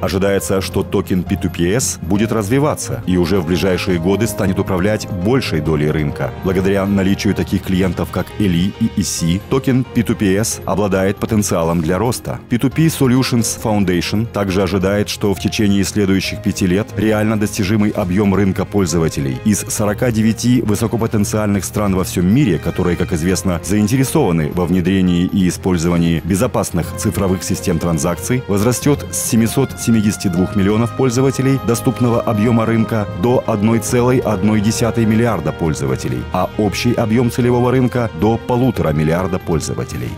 Ожидается, что токен P2PS будет развиваться и уже в ближайшие годы станет управлять большей долей рынка. Благодаря наличию таких клиентов, как Eli и EC, токен P2PS обладает потенциалом для роста. P2P Solutions Foundation также ожидает, что в течение следующих пяти лет реально достижимый объем рынка пользователей из 49 высокопотенциальных стран во всем мире, которые, как известно, заинтересованы во внедрении и использовании безопасных цифровых систем транзакций, возрастет с 772 миллионов пользователей доступного объема рынка до 1,1 миллиарда пользователей, а общий объем целевого рынка до полутора миллиарда пользователей.